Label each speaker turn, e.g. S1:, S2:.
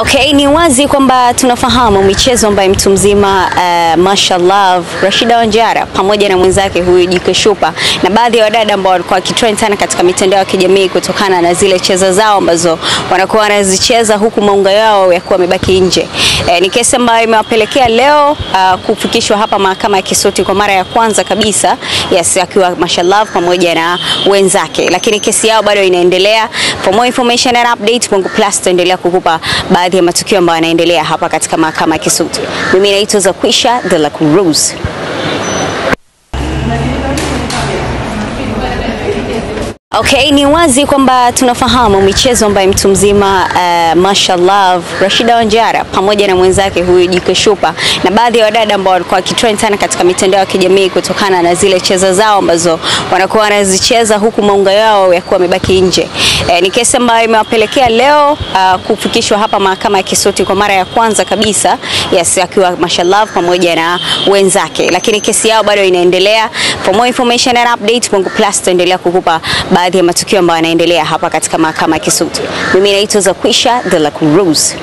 S1: Okay, ni wazi kwamba tunafahamu michezo ambayo mtu mzima uh, mashallah Rashida Wanjara pamoja na mwenzake huyu Jike Shupa na baadhi ya wadada ambao walikuwa wakitrend sana katika mitandao ya kijamii kutokana na zile cheza zao ambazo wanakuwa wanazicheza huku maunga yao yakuwa yamebaki nje. E, ni kesi ambayo imewapelekea leo uh, kufikishwa hapa mahakama ya Kisutu kwa mara ya kwanza kabisa, yes, akiwa mashallah pamoja na wenzake, lakini kesi yao bado inaendelea. For more information and update, Bongo Plus tuendelea kukupa baadhi ya matukio ambayo yanaendelea hapa katika mahakama ya Kisutu. Mimi naitwa Zakwisha de la. Okay, ni wazi kwamba tunafahamu michezo ambayo mtu mzima uh, mashallah Rashida Wanjara pamoja na mwenzake huyu Jike Shupa na baadhi ya wadada ambao walikuwa wakitrend sana katika mitandao ya kijamii kutokana na zile cheza zao ambazo wanakuwa wanazicheza huku maunga yao yakuwa yamebaki nje. E, ni kesi ambayo imewapelekea leo uh, kufikishwa hapa mahakama ya Kisutu kwa mara ya kwanza kabisa, yes, akiwa mashallah pamoja na wenzake, lakini kesi yao bado inaendelea. For more information and update, Bongo Plus tuendelea kukupa baadhi ya matukio ambayo yanaendelea hapa katika mahakama ya Kisutu. Mimi naitwa Zakwisha de la Cruz.